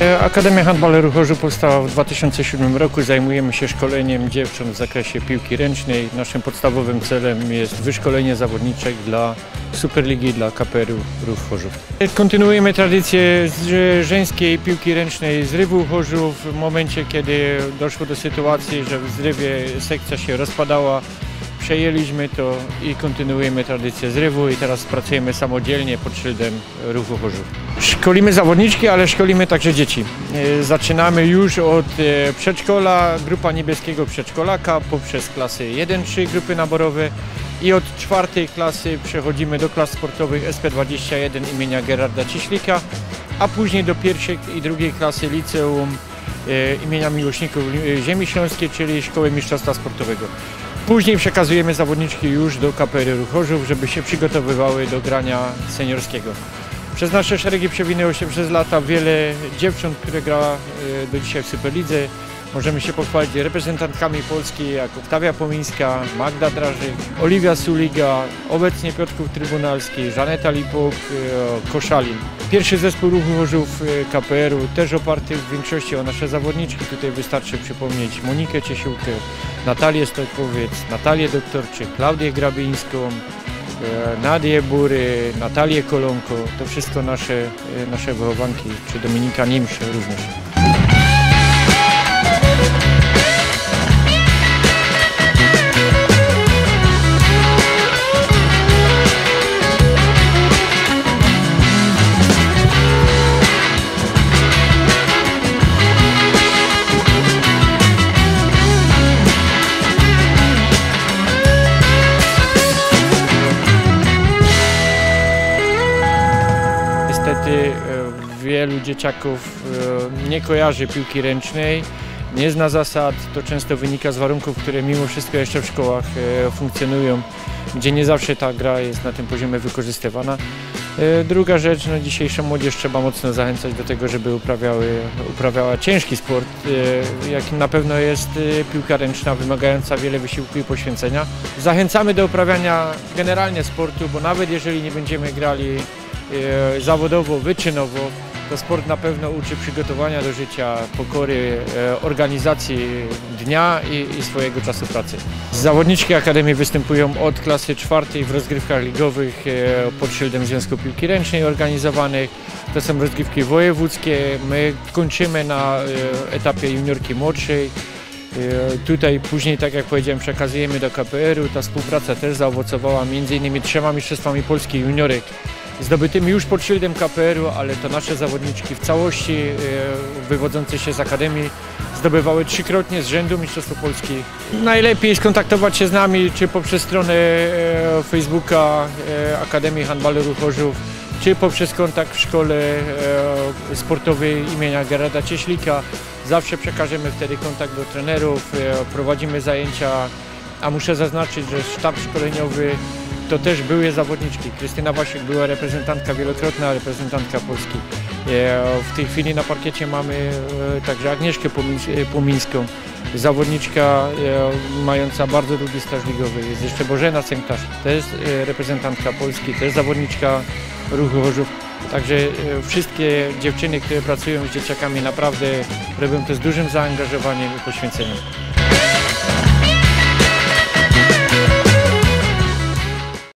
E, Akademia Handballeru Chorzów powstała w 2007 roku. Zajmujemy się szkoleniem dziewcząt w zakresie piłki ręcznej. Naszym podstawowym celem jest wyszkolenie zawodniczek dla Superligi dla KPR-u Ruch Chorzów. E, Kontynuujemy tradycję żeńskiej piłki ręcznej z Rywu Chorzów. W momencie, kiedy doszło do sytuacji, że w Zrywie sekcja się rozpadała, przejęliśmy to i kontynuujemy tradycję zrywu i teraz pracujemy samodzielnie pod szyldem ruchu Chorzów. Szkolimy zawodniczki, ale szkolimy także dzieci. E, Zaczynamy już od e, przedszkola, grupa niebieskiego przedszkolaka poprzez klasy 1-3 grupy naborowe i od czwartej klasy przechodzimy do klas sportowych SP21 imienia Gerarda Cieślika, a później do pierwszej i drugiej klasy liceum e, imienia Miłośników Ziemi Śląskiej, czyli Szkoły Mistrzostwa Sportowego. Później przekazujemy zawodniczki już do KPR Chorzów, żeby się przygotowywały do grania seniorskiego. Przez nasze szeregi przewinęło się przez lata wiele dziewcząt, które gra e, do dzisiaj w Superlidze. Możemy się pochwalić reprezentantkami Polski jak Oktawia Pomińska, Magda Drażyk, Oliwia Suliga, obecnie Piotrków Trybunalski, Żaneta Lipok, e, Koszalin. Pierwszy zespół ruchu Chorzów e, KPR-u, też oparty w większości o nasze zawodniczki. Tutaj wystarczy przypomnieć Monikę Ciesiłkę, Natalię Stojkowiec, Natalię Doktorczyk, Klaudię Grabińską, e, Nadię Bury, Natalię Kolonko. To wszystko nasze, nasze wychowanki, czy Dominika Nimsz również. Niestety e, wielu dzieciaków e, nie kojarzy piłki ręcznej, nie zna zasad. To często wynika z warunków, które mimo wszystko jeszcze w szkołach e, funkcjonują, gdzie nie zawsze ta gra jest na tym poziomie wykorzystywana. E, Druga rzecz, no dzisiejsza młodzież trzeba mocno zachęcać do tego, żeby uprawiały, uprawiała ciężki sport, e, jakim na pewno jest e, piłka ręczna, wymagająca wiele wysiłku i poświęcenia. Zachęcamy do uprawiania generalnie sportu, bo nawet jeżeli nie będziemy grali zawodowo, wyczynowo, to sport na pewno uczy przygotowania do życia, pokory, e, organizacji dnia i, i swojego czasu pracy. Zawodniczki Akademii występują od klasy czwartej w rozgrywkach ligowych e, pod szyldem Związku Piłki Ręcznej organizowanych. To są rozgrywki wojewódzkie. My kończymy na e, etapie juniorki młodszej. Tutaj później, tak jak powiedziałem, przekazujemy do KPR-u. Ta współpraca też zaowocowała m.in. trzema mistrzostwami Polski juniorek zdobytymi już pod szyldem KPR-u, ale to nasze zawodniczki w całości e, wywodzące się z Akademii zdobywały trzykrotnie z rzędu Mistrzostwo Polski. Najlepiej skontaktować się z nami, czy poprzez stronę e, Facebooka e, Akademii Handballeru Chorzów, czy poprzez kontakt w szkole sportowej imienia Gerarda Cieślika. Zawsze przekażemy wtedy kontakt do trenerów, prowadzimy zajęcia, a muszę zaznaczyć, że sztab szkoleniowy to też były zawodniczki. Krystyna Wasiek była reprezentantka, wielokrotna reprezentantka Polski. E, W tej chwili na parkiecie mamy e, także Agnieszkę e, Płomińską, zawodniczka mająca bardzo długi staż ligowy. Jest jeszcze Bożena Sęktarz, e, reprezentantka Polski, jest zawodniczka Ruchu Chorzów. Także wszystkie dziewczyny, które pracują z dzieciakami naprawdę robią to z dużym zaangażowaniem i poświęceniem.